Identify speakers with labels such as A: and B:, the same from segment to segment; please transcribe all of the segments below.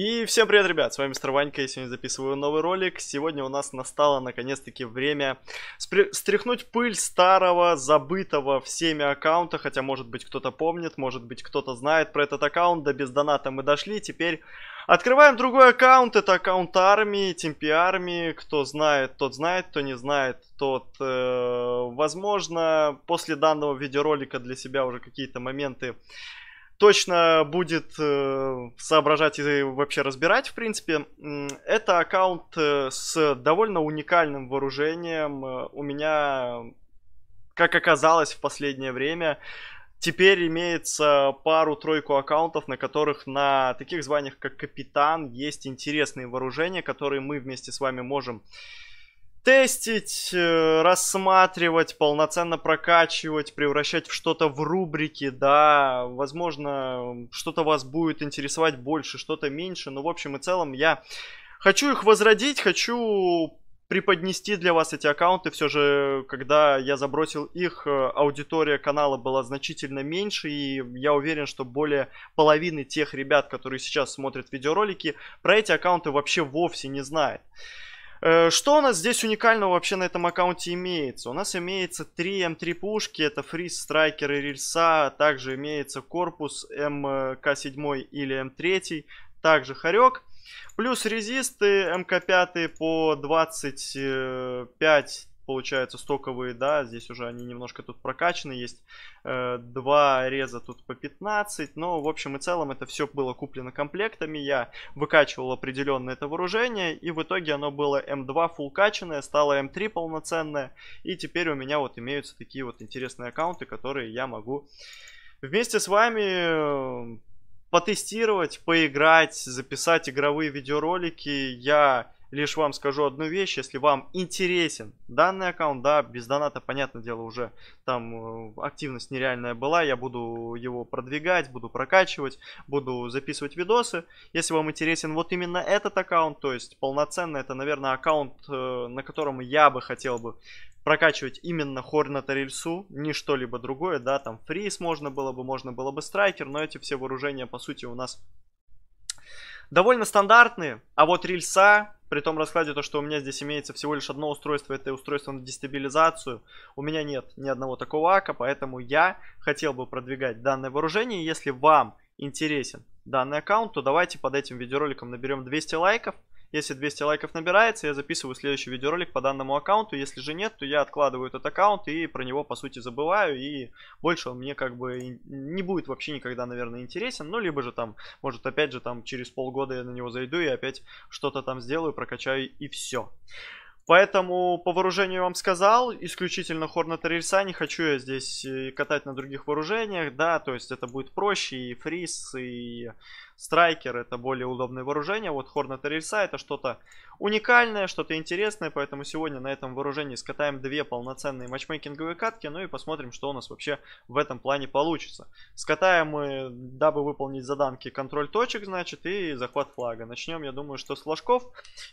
A: И всем привет, ребят, с вами Мистер Ванька, я сегодня записываю новый ролик. Сегодня у нас настало, наконец-таки, время стряхнуть пыль старого, забытого всеми аккаунта, хотя, может быть, кто-то помнит, может быть, кто-то знает про этот аккаунт, да без доната мы дошли, теперь открываем другой аккаунт, это аккаунт армии, Тимпи армии, кто знает, тот знает, кто не знает, тот, э, возможно, после данного видеоролика для себя уже какие-то моменты точно будет э, соображать и вообще разбирать, в принципе. Это аккаунт э, с довольно уникальным вооружением. Э, у меня, как оказалось в последнее время, теперь имеется пару-тройку аккаунтов, на которых на таких званиях, как капитан, есть интересные вооружения, которые мы вместе с вами можем тестить, э, рассматривать, полноценно прокачивать, превращать в что-то в рубрики, да, возможно, что-то вас будет интересовать больше, что-то меньше, но в общем и целом я хочу их возродить, хочу преподнести для вас эти аккаунты. Все же, когда я забросил их, э, аудитория канала была значительно меньше, и я уверен, что более половины тех ребят, которые сейчас смотрят видеоролики, про эти аккаунты вообще вовсе не знает. Э, что у нас здесь уникального вообще на этом аккаунте имеется? У нас имеется 3 М3 пушки, это фриз, страйкер и рельса. Также имеется корпус МК7 или М3, также хорек. Плюс резисты МК5 по 25 получается, стоковые, да, здесь уже они немножко тут прокачаны, есть э, два реза тут по 15, но в общем и целом это все было куплено комплектами, я выкачивал определенно это вооружение, и в итоге оно было М2 фул качанное, стало М3 полноценное, и теперь у меня вот имеются такие вот интересные аккаунты, которые я могу вместе с вами э, потестировать, поиграть, записать игровые видеоролики, я лишь вам скажу одну вещь, если вам интересен данный аккаунт, да, без доната, понятное дело, уже там э, активность нереальная была, я буду его продвигать, буду прокачивать, буду записывать видосы. Если вам интересен вот именно этот аккаунт, то есть полноценно, это, наверное, аккаунт, э, на котором я бы хотел бы прокачивать именно Хорната рельсу, не что-либо другое, да, там фриз можно было бы, можно было бы страйкер, но эти все вооружения, по сути, у нас довольно стандартные, а вот рельса, при том раскладе то, что у меня здесь имеется всего лишь одно устройство, это устройство на дестабилизацию, у меня нет ни одного такого ака, поэтому я хотел бы продвигать данное вооружение. Если вам интересен данный аккаунт, то давайте под этим видеороликом наберем 200 лайков. Если 200 лайков набирается, я записываю следующий видеоролик по данному аккаунту. Если же нет, то я откладываю этот аккаунт и про него, по сути, забываю. И больше он мне как бы не будет вообще никогда, наверное, интересен. Ну, либо же там, может, опять же, там через полгода я на него зайду и опять что-то там сделаю, прокачаю и все. Поэтому по вооружению вам сказал, исключительно Hornet рельса, не хочу я здесь э, катать на других вооружениях, да, то есть это будет проще и фриз, и Страйкер это более удобное вооружение. Вот Hornet рельса это что-то уникальное, что-то интересное. Поэтому сегодня на этом вооружении скатаем две полноценные матчмейкинговые катки. Ну и посмотрим, что у нас вообще в этом плане получится. Скатаем мы, дабы выполнить заданки, контроль точек, значит, и захват флага. Начнем, я думаю, что с флажков.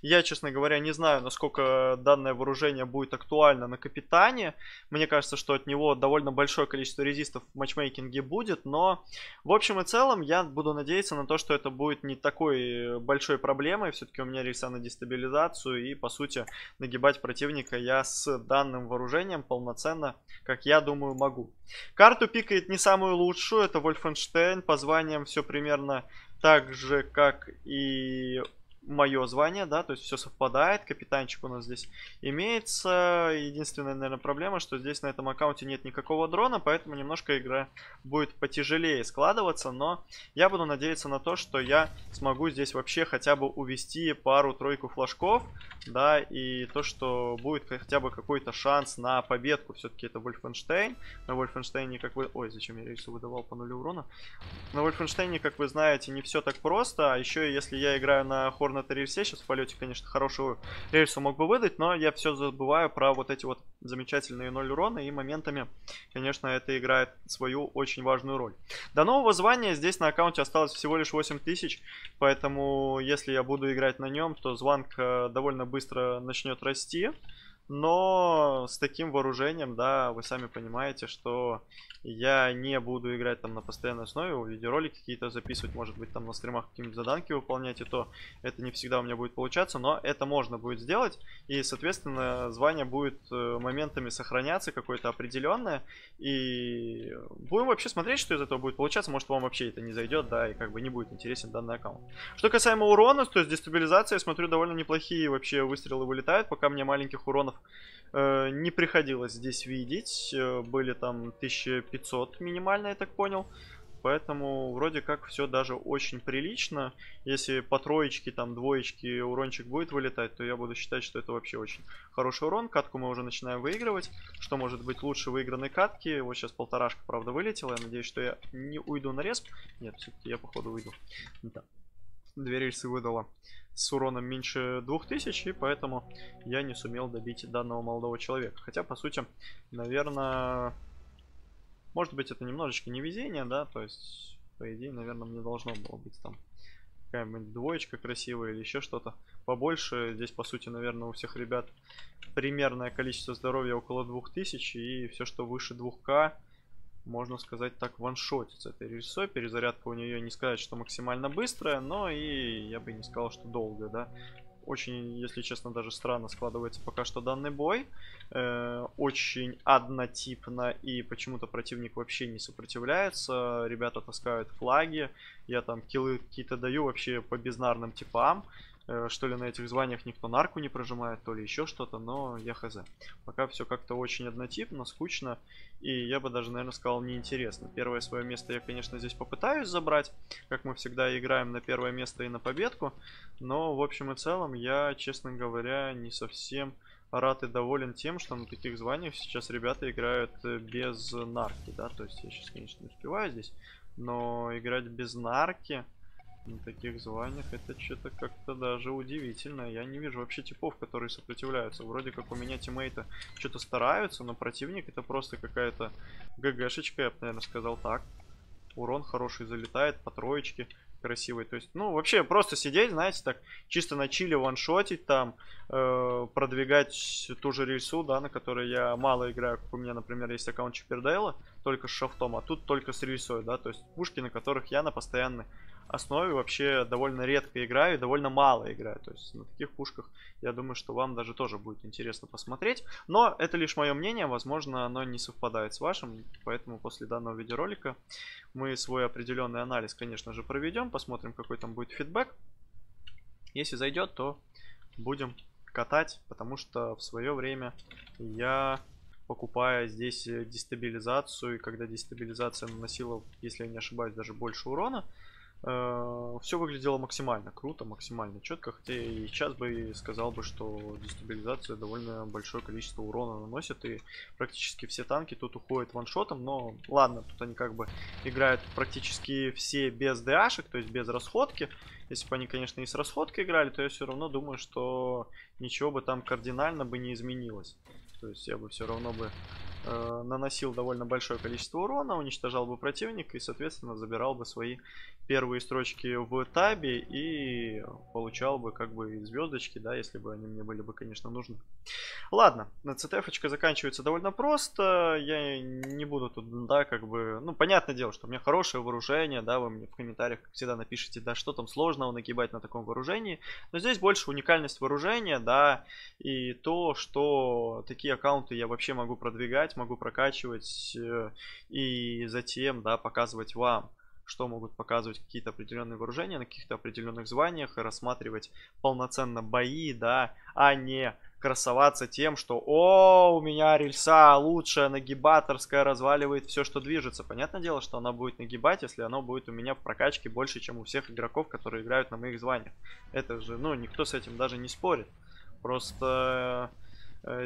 A: Я, честно говоря, не знаю, насколько данное вооружение будет актуально на капитане. Мне кажется, что от него довольно большое количество резистов в матчмейкинге будет. Но, в общем и целом, я буду надеяться на то, то, что это будет не такой большой проблемой. Все-таки у меня рельса на дестабилизацию. И, по сути, нагибать противника я с данным вооружением полноценно, как я думаю, могу. Карту пикает не самую лучшую. Это Вольфенштейн. По званиям все примерно так же, как и мое звание, да, то есть все совпадает, капитанчик у нас здесь имеется. Единственная, наверное, проблема, что здесь на этом аккаунте нет никакого дрона, поэтому немножко игра будет потяжелее складываться, но я буду надеяться на то, что я смогу здесь вообще хотя бы увести пару-тройку флажков, да, и то, что будет хотя бы какой-то шанс на победку, все-таки это Вольфенштейн. На Вольфенштейне, как вы... Ой, зачем я рейсу выдавал по нулю урона? На Вольфенштейне, как вы знаете, не все так просто, а еще если я играю на Хорн на этой рельсе. Сейчас в полете, конечно, хорошую рельсу мог бы выдать, но я все забываю про вот эти вот замечательные 0 урона. И моментами, конечно, это играет свою очень важную роль. До нового звания здесь на аккаунте осталось всего лишь 8000. Поэтому, если я буду играть на нем, то звонка довольно быстро начнет расти. Но с таким вооружением, да, вы сами понимаете, что я не буду играть там на постоянной основе, видеоролики какие-то записывать, может быть там на стримах какие-нибудь заданки выполнять, и то это не всегда у меня будет получаться, но это можно будет сделать, и, соответственно, звание будет э, моментами сохраняться какое-то определенное, и будем вообще смотреть, что из этого будет получаться, может вам вообще это не зайдет, да, и как бы не будет интересен данный аккаунт. Что касаемо урона, то есть дестабилизация, я смотрю, довольно неплохие вообще выстрелы вылетают, пока мне маленьких уронов э, не приходилось здесь видеть. Э, были там 1500 минимально, я так понял. Поэтому вроде как все даже очень прилично. Если по троечке, там двоечки урончик будет вылетать, то я буду считать, что это вообще очень хороший урон. Катку мы уже начинаем выигрывать. Что может быть лучше выигранной катки? Вот сейчас полторашка, правда, вылетела. Я надеюсь, что я не уйду на респ. Нет, все-таки я походу уйду. Да. Две рельсы выдала с уроном меньше 2000, и поэтому я не сумел добить данного молодого человека. Хотя, по сути, наверное, может быть это немножечко невезение, да, то есть, по идее, наверное, мне должно было быть там какая-нибудь двоечка красивая или еще что-то побольше. Здесь, по сути, наверное, у всех ребят примерное количество здоровья около 2000, и все, что выше 2к, можно сказать так, ваншотится рельсой. Перезарядка у нее не сказать, что максимально быстрая, но и я бы не сказал, что долгая, да. Очень, если честно, даже странно складывается пока что данный бой. Э, очень однотипно и почему-то противник вообще не сопротивляется. Ребята таскают флаги. Я там киллы какие-то даю вообще по безнарным типам. Э, что ли на этих званиях никто нарку не прожимает, то ли еще что-то, но я хз. Пока все как-то очень однотипно, скучно, и я бы даже, наверное, сказал неинтересно. Первое свое место я, конечно, здесь попытаюсь забрать, как мы всегда играем на первое место и на победку, но в общем и целом я, честно говоря, не совсем рад и доволен тем, что на таких званиях сейчас ребята играют э, без нарки, да, то есть я сейчас, конечно, не успеваю здесь, но играть без нарки на таких званиях это что-то как-то даже удивительно. Я не вижу вообще типов, которые сопротивляются. Вроде как у меня тиммейты что-то стараются, но противник это просто какая-то ГГшечка, я бы, наверное, сказал так. Урон хороший залетает по троечке красивый. То есть, ну, вообще просто сидеть, знаете, так чисто на чиле ваншотить там, э, продвигать ту же рельсу, да, на которой я мало играю, как у меня, например, есть аккаунт Чипердейла, только с шафтом, а тут только с рельсой, да, то есть пушки, на которых я на постоянной основе вообще довольно редко играю и довольно мало играю. То есть на таких пушках я думаю, что вам даже тоже будет интересно посмотреть. Но это лишь мое мнение, возможно, оно не совпадает с вашим. Поэтому после данного видеоролика мы свой определенный анализ, конечно же, проведем. Посмотрим, какой там будет фидбэк. Если зайдет, то будем катать, потому что в свое время я покупая здесь дестабилизацию, и когда дестабилизация наносила, если я не ошибаюсь, даже больше урона, Э, все выглядело максимально круто, максимально четко, хотя и сейчас бы сказал бы, что дестабилизация довольно большое количество урона наносит, и практически все танки тут уходят ваншотом, но ладно, тут они как бы играют практически все без ДАшек, то есть без расходки. Если бы они, конечно, и с расходкой играли, то я все равно думаю, что ничего бы там кардинально бы не изменилось. То есть я бы все равно бы э, наносил довольно большое количество урона, уничтожал бы противника и, соответственно, забирал бы свои первые строчки в табе и получал бы как бы звездочки, да, если бы они мне были бы, конечно, нужны. Ладно, цтф заканчивается довольно просто, я не буду тут, да, как бы, ну, понятное дело, что у меня хорошее вооружение, да, вы мне в комментариях, как всегда, напишите, да, что там сложного нагибать на таком вооружении, но здесь больше уникальность вооружения, да, и то, что такие аккаунты я вообще могу продвигать, могу прокачивать э, и затем, да, показывать вам что могут показывать какие-то определенные вооружения на каких-то определенных званиях и рассматривать полноценно бои, да, а не красоваться тем, что «О, у меня рельса лучшая, нагибаторская, разваливает все, что движется». Понятное дело, что она будет нагибать, если оно будет у меня в прокачке больше, чем у всех игроков, которые играют на моих званиях. Это же, ну, никто с этим даже не спорит. Просто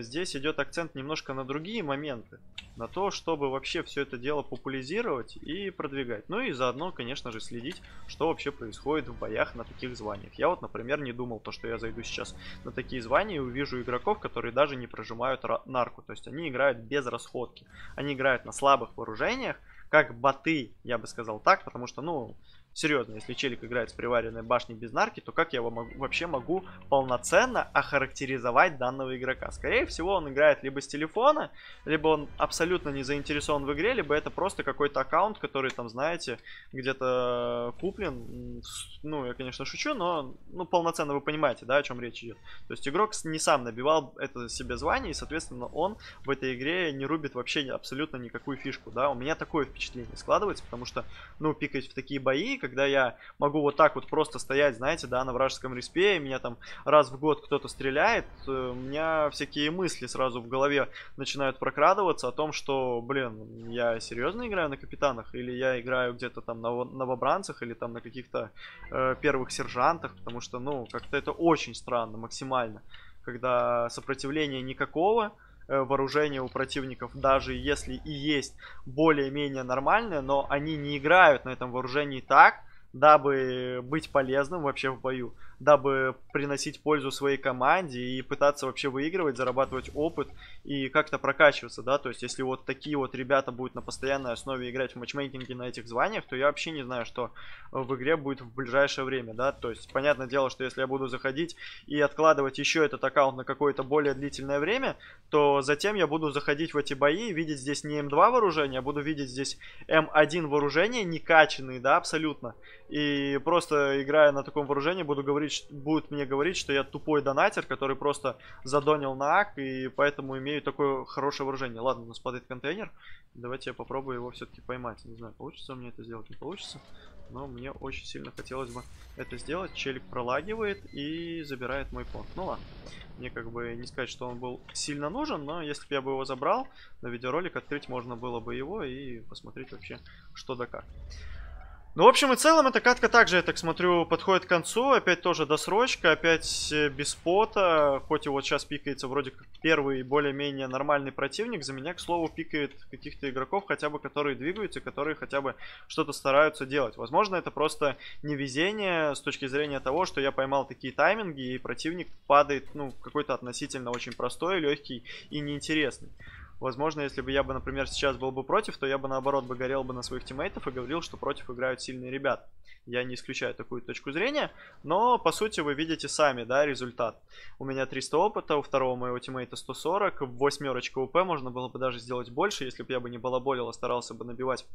A: здесь идет акцент немножко на другие моменты. На то, чтобы вообще все это дело популяризировать и продвигать. Ну и заодно, конечно же, следить, что вообще происходит в боях на таких званиях. Я вот, например, не думал, то, что я зайду сейчас на такие звания и увижу игроков, которые даже не прожимают нарку. То есть они играют без расходки. Они играют на слабых вооружениях, как боты, я бы сказал так, потому что, ну, Серьезно, если челик играет с приваренной башней без нарки, то как я могу, вообще могу полноценно охарактеризовать данного игрока? Скорее всего, он играет либо с телефона, либо он абсолютно не заинтересован в игре, либо это просто какой-то аккаунт, который там, знаете, где-то куплен. Ну, я, конечно, шучу, но ну, полноценно вы понимаете, да, о чем речь идет. То есть игрок не сам набивал это себе звание, и, соответственно, он в этой игре не рубит вообще абсолютно никакую фишку, да. У меня такое впечатление складывается, потому что, ну, пикать в такие бои, когда я могу вот так вот просто стоять, знаете, да, на вражеском респе, и меня там раз в год кто-то стреляет, э, у меня всякие мысли сразу в голове начинают прокрадываться о том, что, блин, я серьезно играю на капитанах, или я играю где-то там на новобранцах, или там на каких-то э, первых сержантах, потому что, ну, как-то это очень странно, максимально, когда сопротивления никакого, вооружение у противников, даже если и есть более-менее нормальное, но они не играют на этом вооружении так, дабы быть полезным вообще в бою дабы приносить пользу своей команде и пытаться вообще выигрывать, зарабатывать опыт и как-то прокачиваться, да, то есть если вот такие вот ребята будут на постоянной основе играть в матчмейкинге на этих званиях, то я вообще не знаю, что в игре будет в ближайшее время, да, то есть понятное дело, что если я буду заходить и откладывать еще этот аккаунт на какое-то более длительное время, то затем я буду заходить в эти бои и видеть здесь не М2 вооружение, а буду видеть здесь М1 вооружение, некачанные, да, абсолютно, и просто играя на таком вооружении буду говорить будут мне говорить, что я тупой донатер, который просто задонил на ак, и поэтому имею такое хорошее вооружение. Ладно, у нас падает контейнер. Давайте я попробую его все-таки поймать. Не знаю, получится у меня это сделать, не получится. Но мне очень сильно хотелось бы это сделать. Челик пролагивает и забирает мой понт. Ну ладно. Мне как бы не сказать, что он был сильно нужен, но если бы я бы его забрал, на видеоролик открыть можно было бы его и посмотреть вообще что да как. Ну, в общем и целом, эта катка также, я так смотрю, подходит к концу. Опять тоже досрочка, опять э, без пота. Хоть и вот сейчас пикается вроде как первый более-менее нормальный противник. За меня, к слову, пикает каких-то игроков, хотя бы которые двигаются, которые хотя бы что-то стараются делать. Возможно, это просто невезение с точки зрения того, что я поймал такие тайминги, и противник падает, ну, какой-то относительно очень простой, легкий и неинтересный. Возможно, если бы я бы, например, сейчас был бы против, то я бы наоборот бы горел бы на своих тиммейтов и говорил, что против играют сильные ребята. Я не исключаю такую точку зрения, но по сути вы видите сами, да, результат. У меня 300 опыта, у второго моего тиммейта 140, восьмерочка УП, можно было бы даже сделать больше, если бы я бы не балаболил, а старался бы набивать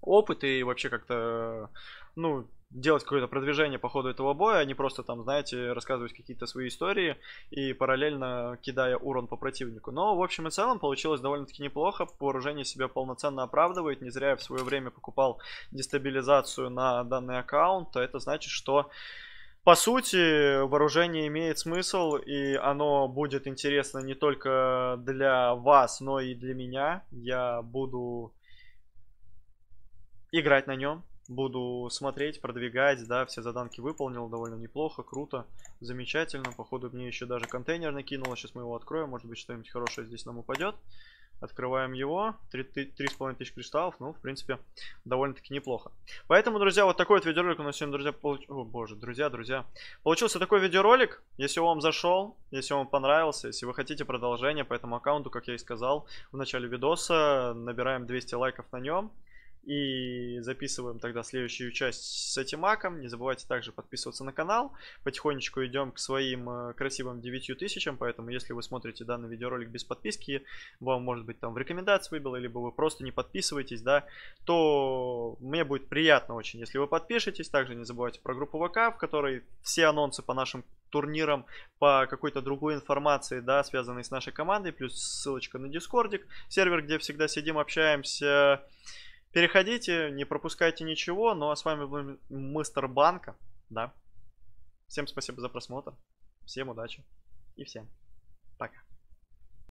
A: опыт и вообще как-то, ну, делать какое-то продвижение по ходу этого боя, а не просто там, знаете, рассказывать какие-то свои истории и параллельно кидая урон по противнику. Но, в общем и целом, получилось довольно-таки неплохо. Вооружение себя полноценно оправдывает. Не зря я в свое время покупал дестабилизацию на данный аккаунт. А это значит, что по сути, вооружение имеет смысл, и оно будет интересно не только для вас, но и для меня. Я буду играть на нем, буду смотреть, продвигать, да, все заданки выполнил довольно неплохо, круто, замечательно. Походу мне еще даже контейнер накинуло, сейчас мы его откроем, может быть что-нибудь хорошее здесь нам упадет. Открываем его, 3,5 тысяч кристаллов, ну, в принципе, довольно-таки неплохо. Поэтому, друзья, вот такой вот видеоролик у нас сегодня, друзья, получ... О, боже, друзья, друзья. Получился такой видеоролик, если он вам зашел, если он вам понравился, если вы хотите продолжение по этому аккаунту, как я и сказал в начале видоса, набираем 200 лайков на нем. И записываем тогда следующую часть с этим маком. Не забывайте также подписываться на канал. Потихонечку идем к своим э, красивым 9000, поэтому если вы смотрите данный видеоролик без подписки, вам может быть там в рекомендации выбило, либо вы просто не подписываетесь, да, то мне будет приятно очень, если вы подпишетесь. Также не забывайте про группу ВК, в которой все анонсы по нашим турнирам, по какой-то другой информации, да, связанной с нашей командой, плюс ссылочка на Дискордик, сервер, где всегда сидим, общаемся. Переходите, не пропускайте ничего. Ну а с вами был Мистер Банка. Да. Всем спасибо за просмотр. Всем удачи. И всем пока.